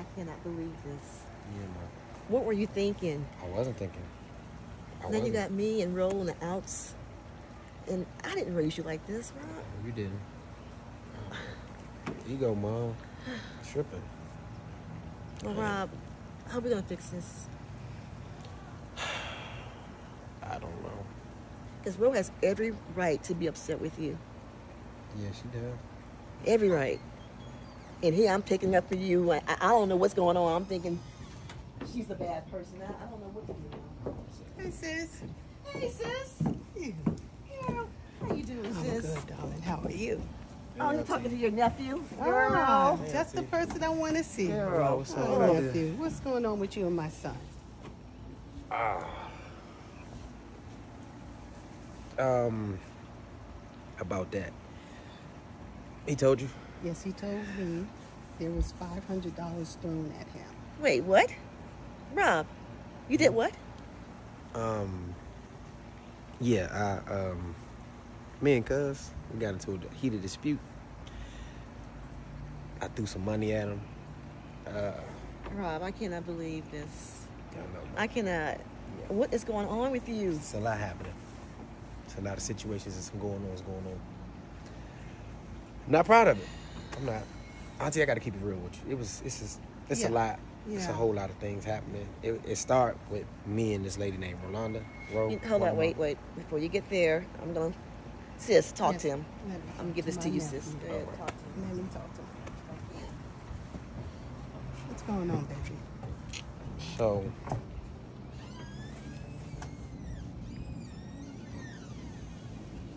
I cannot believe this. Yeah, man. What were you thinking? I wasn't thinking. I then you wasn't. got me and Roll on the outs. And I didn't raise you like this, Rob. No, You didn't. Ego, mom. Tripping. Well, Rob, how are we gonna fix this? I don't know. Because Ro has every right to be upset with you. Yeah, she does. Every right. And here I'm picking up for you. I, I don't know what's going on. I'm thinking she's a bad person. I, I don't know what to do. Hey, sis. Hey, sis. Yeah, Carol, how you doing, I'm sis? good, darling. How are you? Oh, you're talking to your nephew? Ah, Girl. just the person I want to see. Girl. what's Oh, up? What nephew, what's going on with you and my son? Ah. Um, about that. He told you? Yes, he told me there was $500 thrown at him. Wait, what? Rob, you did what? Um, yeah, I, um, me and Cuz, we got into a heated dispute. I threw some money at him. Uh, Rob, I cannot believe this. I know. I cannot. What is going on with you? It's a lot happening. It's a lot of situations and some going on is going on. I'm not proud of it. I'm not. Auntie, I got to keep it real with you. It was. It's just. It's Yeah. a lot. It's a whole lot of things happening. It, it start with me and this lady named Rolanda. Ro, You- Hold one on, wait, wait. Before you get there, I'm gonna. Sis, talk Yes. to him. Let I'm gonna give this to you, nephew. sis. Go ahead, talk to him. Let me talk to him. What's going on, baby? So.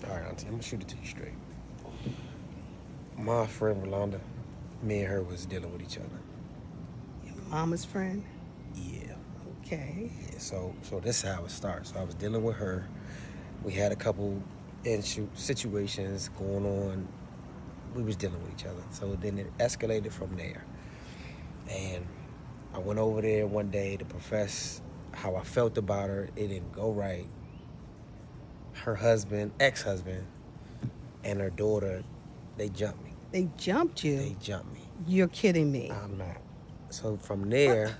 All right, Auntie, I'm gonna shoot it to you straight. My friend Rolanda, me and her was dealing with each other. Your mama's friend? Yeah. Okay. Yeah, so so this is how it starts. So I was dealing with her. We had a couple issue situations going on. We was dealing with each other. So then it escalated from there. And I went over there one day to profess how I felt about her. It didn't go right. Her husband, ex-husband, and her daughter, they jumped me. They jumped you. They jumped me. You're kidding me. I'm not. So from there,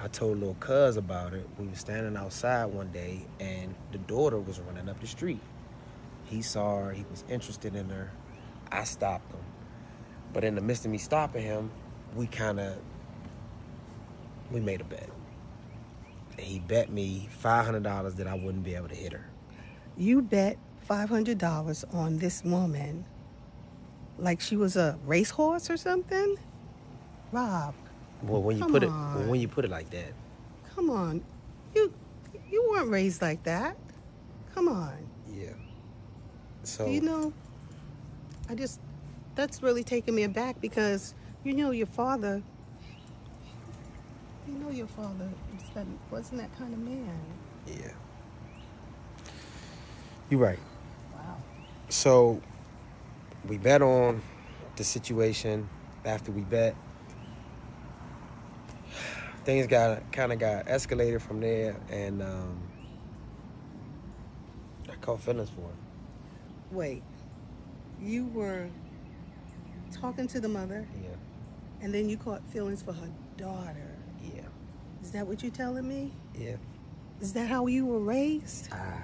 I told little cuz about it. We were standing outside one day, and the daughter was running up the street. He saw her. He was interested in her. I stopped him. But in the midst of me stopping him, we kind of we made a bet. He bet me five hundred dollars that I wouldn't be able to hit her. You bet $500 on this woman like she was a racehorse or something? Rob, Well, when you put it on. when you put it like that, come on. You you weren't raised like that. Come on. yeah. So You know, I just that's really taking me aback because you know your father you know your father was that, wasn't that kind of man. yeah. You're right. Wow. So we bet on the situation. After we bet, things got kind of got escalated from there, and um, I caught feelings for her. Wait. You were talking to the mother Yeah, and then you caught feelings for her daughter. yeah, Is that what you're telling me? yeah. Is that how you were raised? Ah,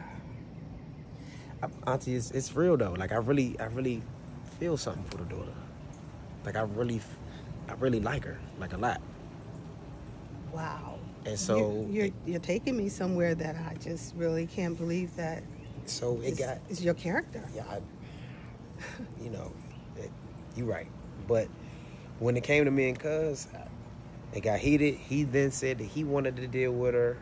I- Auntie, it's, it's real though. Like I really, I really feel something for the daughter. Like I really, I really like her, like a lot. Wow. And so, you're, you're, you're taking me somewhere that I just really can't believe that so it is, got is your character. yeah, I, you know, it, you right. But when it came to me and Cuz, it got heated. He then said that he wanted to deal with her.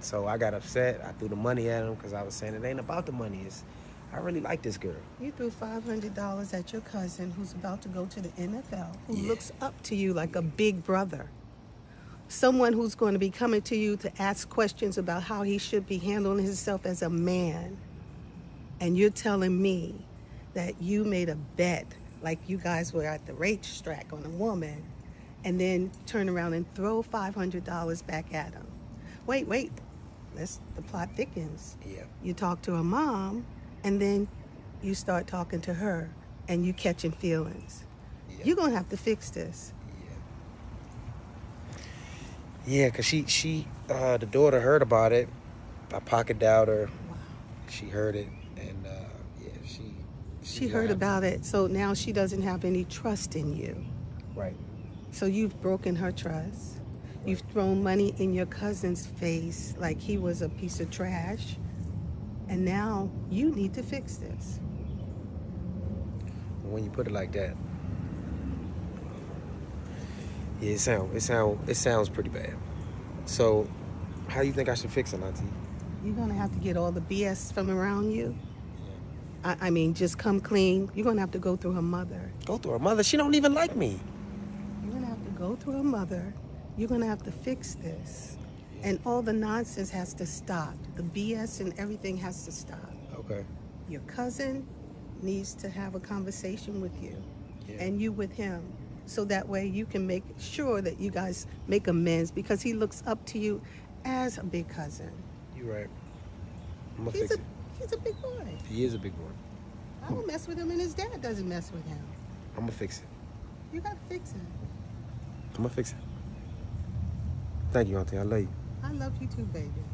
So I got upset. I threw the money at him because I was saying it ain't about the money. It's I really like this girl. You threw five hundred dollars at your cousin who's about to go to the NFL, who Yeah. looks up to you like a big brother. Someone who's going to be coming to you to ask questions about how he should be handling himself as a man. And you're telling me that you made a bet like you guys were at the racetrack on a woman and then turn around and throw $500 back at him. Wait, wait. Let's, the plot thickens Yeah. you talk to her mom and then you start talking to her and you catching feelings Yeah. you're gonna have to fix this Yeah. Yeah, cause she she uh, the daughter heard about it. I pocket dialed her. Wow. She heard it, and uh, yeah, she She heard about it, so now she doesn't have any trust in you. Right. So you've broken her trust. You've thrown money in your cousin's face like he was a piece of trash. And now you need to fix this. When you put it like that, yeah, it sound it sound it sounds pretty bad. So, how do you think I should fix it, Auntie? You're gonna have to get all the BS from around you. I, I mean, just come clean. You're gonna have to go through her mother. Go through her mother. She don't even like me. You're gonna have to go through her mother. You're gonna have to fix this. And all the nonsense has to stop. The BS and everything has to stop. Okay. Your cousin needs to have a conversation with you Yeah. and you with him. So that way you can make sure that you guys make amends because he looks up to you as a big cousin. You're right. I'm He's a it. he's a big boy. He is a big boy. I don't mess with him and his dad doesn't mess with him. I'm gonna fix it. You gotta fix it. I'm gonna fix it. Thank you, Auntie. I love you. I love you too, baby.